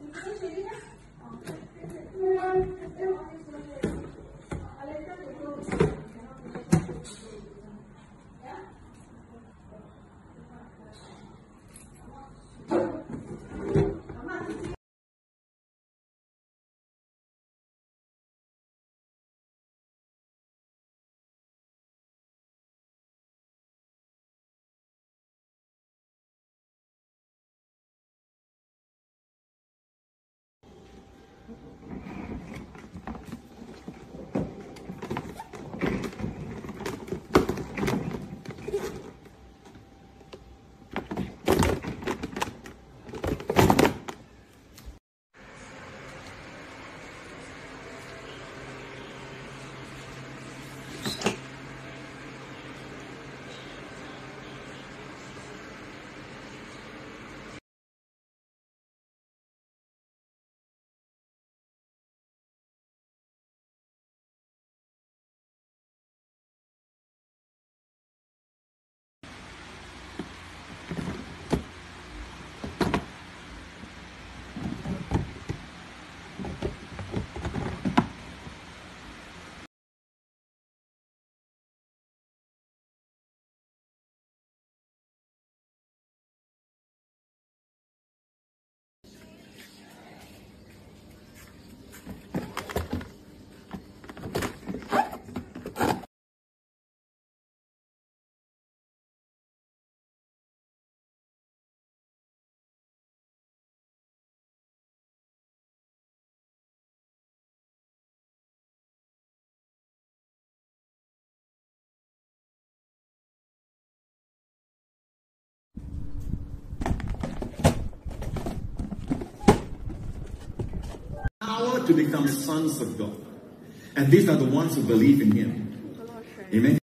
你们学一下。好，谢谢。To become sons of God. And these are the ones who believe in Him. Amen.